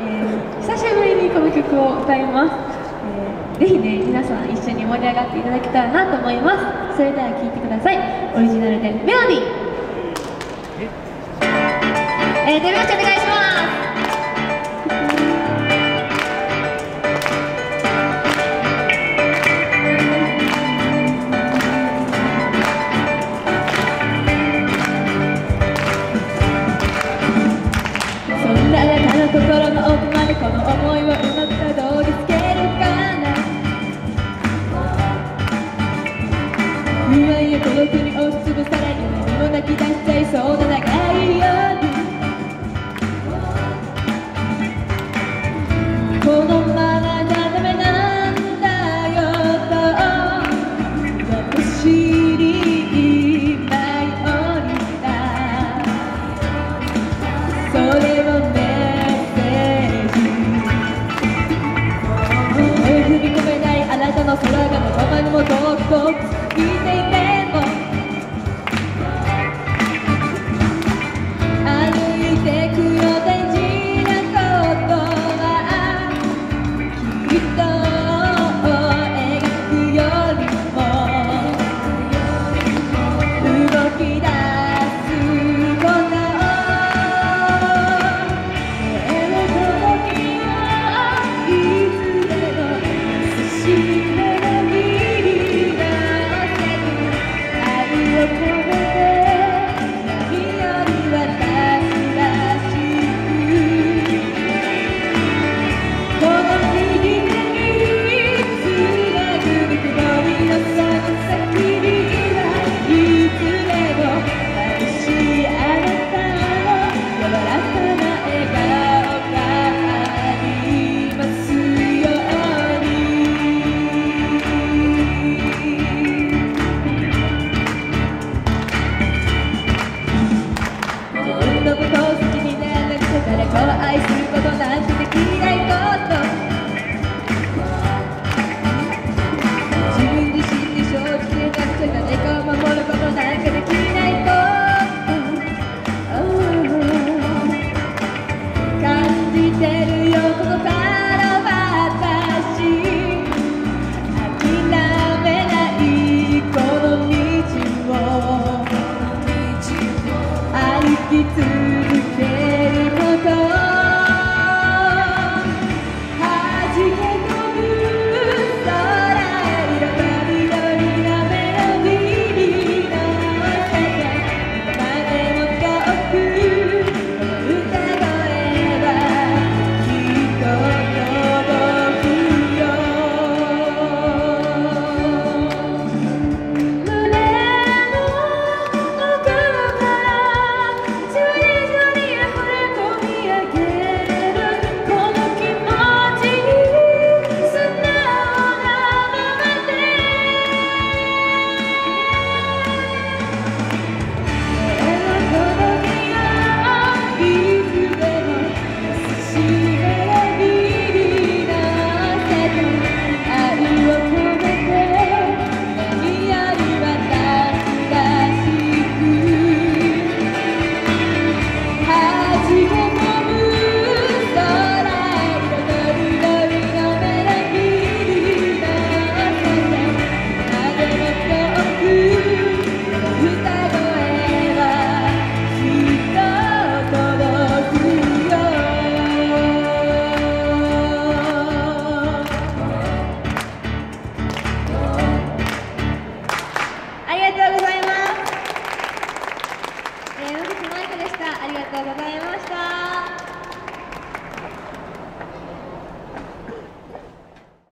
えー、久しぶりにこの曲を歌います、えー、ぜひね皆さん一緒に盛り上がっていただけたらなと思います。それでは聴いてください。オリジナルでメロディー。え？ー、手拍子お願いします泣き出しちゃいそうな長い夜このままじゃダメなんだよ。と私に今よ。りだそれをたの空 Gittin. えー、野口舞香でした。ありがとうございました。